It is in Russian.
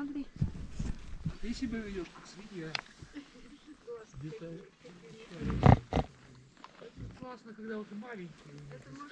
смотри. Ты себя ведешь как свинья. Классно, когда вот маленький.